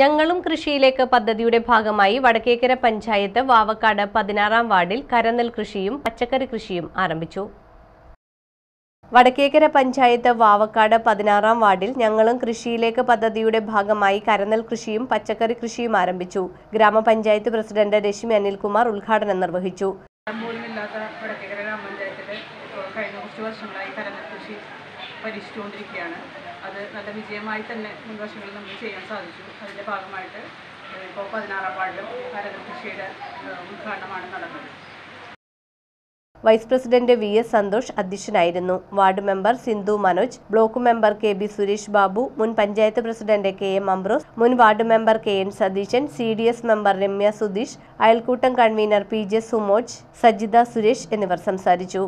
ഞങ്ങളും കൃഷിയിലേക്ക് പദ്ധതിയുടെ ഭാഗമായി വടക്കേക്കര പഞ്ചായത്ത് വാവക്കാട് പതിനാറാം വാർഡിൽ കരനെൽ കൃഷിയും പച്ചക്കറി കൃഷിയും ആരംഭിച്ചു. വടക്കേക്കര പഞ്ചായത്ത് വാവക്കാട് പതിനാറാം വാർഡിൽ ഞങ്ങളും കൃഷിയിലേക്ക് പദ്ധതിയുടെ ഭാഗമായി കരനെൽ കൃഷിയും പച്ചക്കറി കൃഷിയും ആരംഭിച്ചു. ഗ്രാമപഞ്ചായത്ത് പ്രസിഡന്റ് രശ്മി അനിൽകുമാർ ഉദ്ഘാടനം നിർവഹിച്ചു. കഴിഞ്ഞ കുറച്ച് വർഷങ്ങളായി കരനെൽ കൃഷി പരീക്ഷിച്ചുകൊണ്ടിരിക്കുകയാണ്. അത് നല്ല വിജയമായി തന്നെ മുൻവർഷങ്ങളിൽ നമുക്ക് ചെയ്യാൻ സാധിച്ചു. അതിന്റെ ഭാഗമായിട്ട് ഇപ്പോൾ പതിനാറാം വാർഡിലും കരനെൽ കൃഷിയുടെ ഏഹ്, ഉദ്ഘാടനമാണ് നടന്നത്. Vice president V S Santhosh അധ്യക്ഷനായിരുന്നു. Ward member Sindhu Manoj block member K B Suresh Babu മുൻ panchayat president K M Ambrose മുൻ ward member K N Satheesan C D S member Ramya Sudheesh അയൽക്കൂട്ടം convener P J Sumoj Sajitha Suresh എന്നിവർ സംസാരിച്ചു.